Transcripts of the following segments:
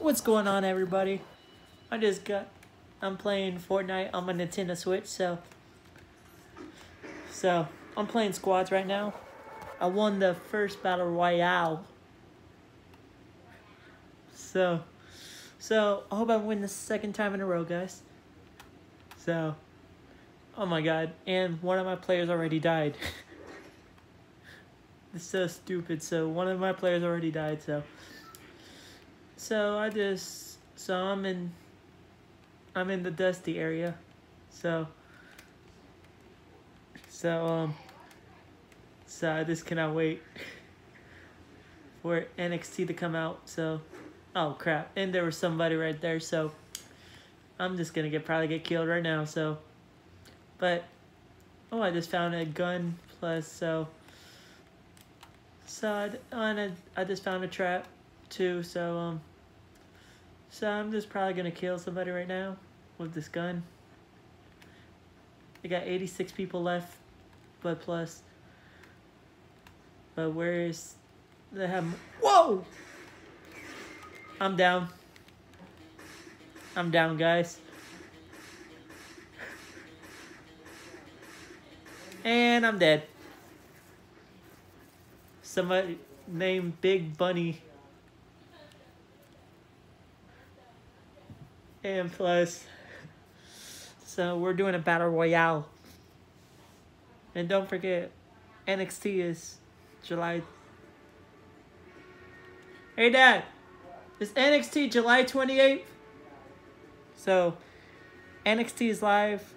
What's going on, everybody? I just got. I'm playing Fortnite on my Nintendo Switch, so. So, I'm playing squads right now. I won the first battle royale. So, so I hope I win the second time in a row, guys. So, oh my god, and one of my players already died. it's so stupid. So one of my players already died. So, so I just so I'm in. I'm in the dusty area, so. So um. So I just cannot wait for NXT to come out. So, oh crap! And there was somebody right there. So, I'm just gonna get probably get killed right now. So, but oh, I just found a gun plus. So, so I I, I just found a trap too. So um. So I'm just probably gonna kill somebody right now with this gun. I got 86 people left, but plus. But where is they have? Whoa! I'm down. I'm down, guys. And I'm dead. Somebody named Big Bunny. And plus, so we're doing a battle royale. And don't forget, NXT is July. Hey, Dad. Is NXT July 28th? So, NXT is live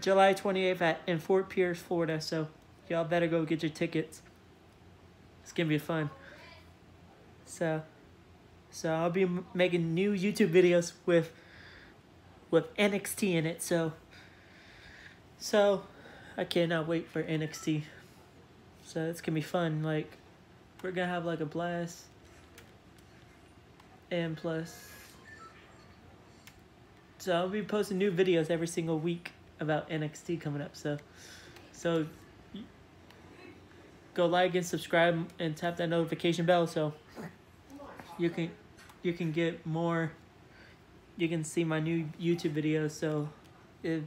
July 28th at, in Fort Pierce, Florida. So, y'all better go get your tickets. It's going to be fun. So, so I'll be making new YouTube videos with with NXT in it. So, so I cannot wait for NXT. So it's gonna be fun. Like, we're gonna have like a blast. And plus, so I'll be posting new videos every single week about NXT coming up. So, so go like and subscribe and tap that notification bell so you can you can get more. You can see my new YouTube videos. So, if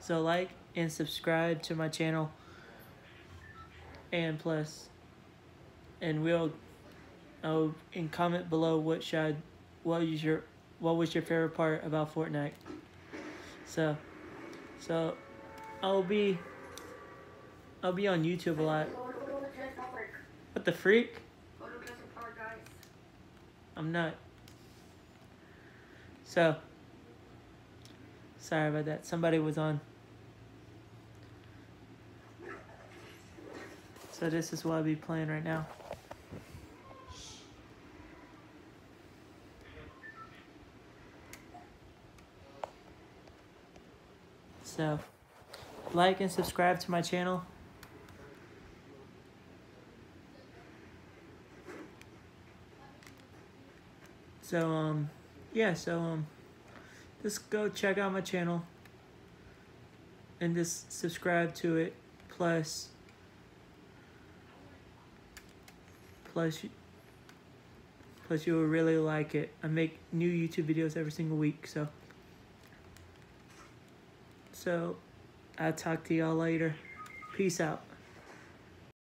so like and subscribe to my channel and plus and we'll oh and comment below what should what was your what was your favorite part about Fortnite so so I'll be I'll be on YouTube a lot what the freak I'm not so sorry about that somebody was on So this is what I'll be playing right now. So, like and subscribe to my channel. So, um, yeah, so, um, just go check out my channel and just subscribe to it. Plus, plus plus you will really like it. I make new YouTube videos every single week, so so I'll talk to y'all later. Peace out.